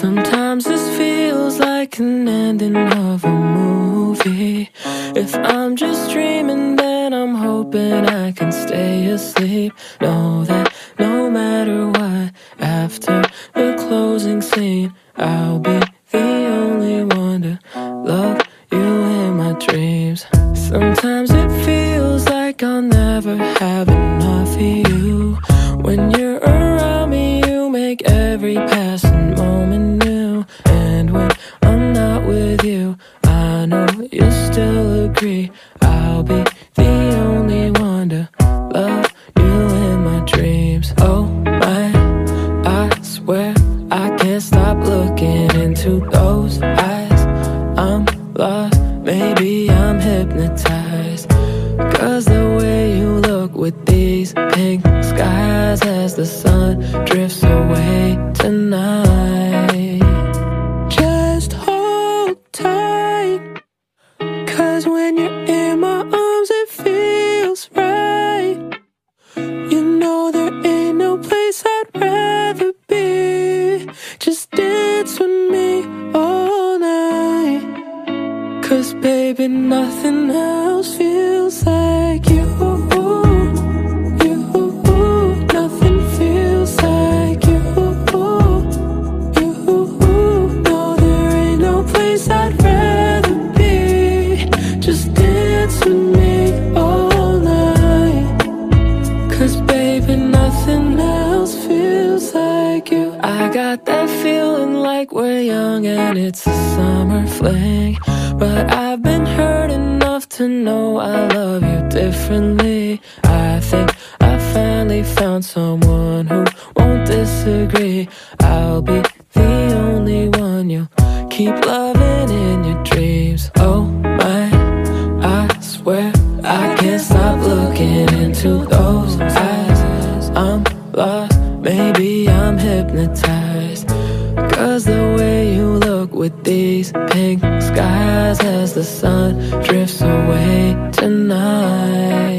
Sometimes this feels like an ending of a movie. If I'm just dreaming, then I'm hoping I can stay asleep. Know that no matter what, after the closing scene, I'll be the only one to love you in my dreams. Sometimes it feels like I'll never have enough still agree. I'll be the only one to love you in my dreams. Oh my, I swear I can't stop looking into those eyes. I'm lost, maybe I'm hypnotized. Cause the way you look with these pink skies as the sun nothing else feels like you. You, nothing feels like you. You, no, there ain't no place I'd rather be. Just dance with me all night. Cause baby, nothing else feels like you. I got that feeling like we're young and it's a summer fling. But I've been hurt enough to know I love you differently. I think I finally found someone who won't disagree. I'll be the only one you'll keep loving in your dreams. Oh my, I swear I can't stop looking into those eyes. I'm lost, maybe I'm hypnotized. Cause the you with these pink skies as the sun drifts away tonight.